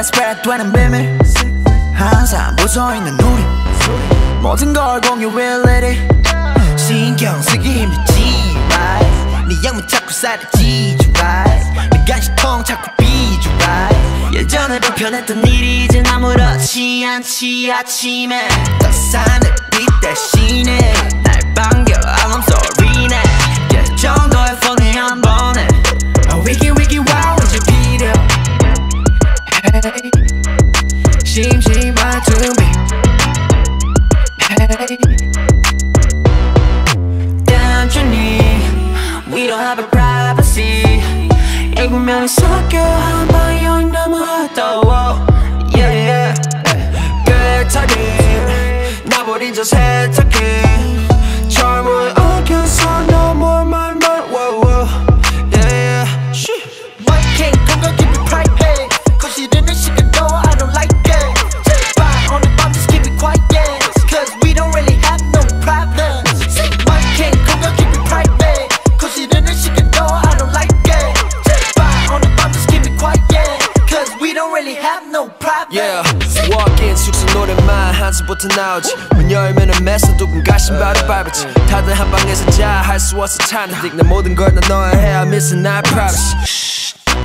spread 되는 비밀 항상 무서있는 우리. 모든 걸 공유해 let it 신경 쓰기 힘들지. right 네 양면 자꾸 사라지지. right 내 간식통 자꾸 비주 right 예전에 불편했던 일이 이젠 아무렇지 않지. 아침에 따스한 햇빛 대신에 일구면이 섞여 한 방에 여인 너무 어두워. Yeah yeah. 깨끗하게 나버린 저세 한숨부터 나오지. 문 열면은 메스 누군가 신발을 밟았지. 다들 한 방에서 자 할 수 없어 차는 딕 내 모든 걸다 넣어야 해 I'm missing I promise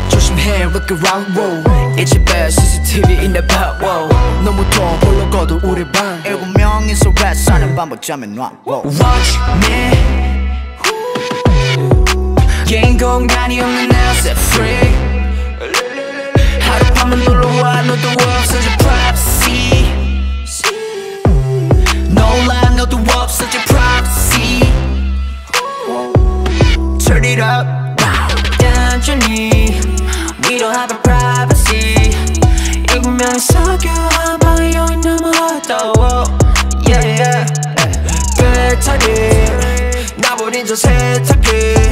조심해 look around whoa. It's your best CCTV in the back whoa. 너무 더워 볼로 거도 우리 방. 일곱 명이서 랩 사는 밤 어쩌면 놔. Watch me. 개인 공간이 없는 내 set free. 하룻밤은 놀러와 너도 have a privacy 일곱 명이 섞여 한 방에 여인 너무 어두워 Yeah yeah 깨끗하게 나버린 저 세탁기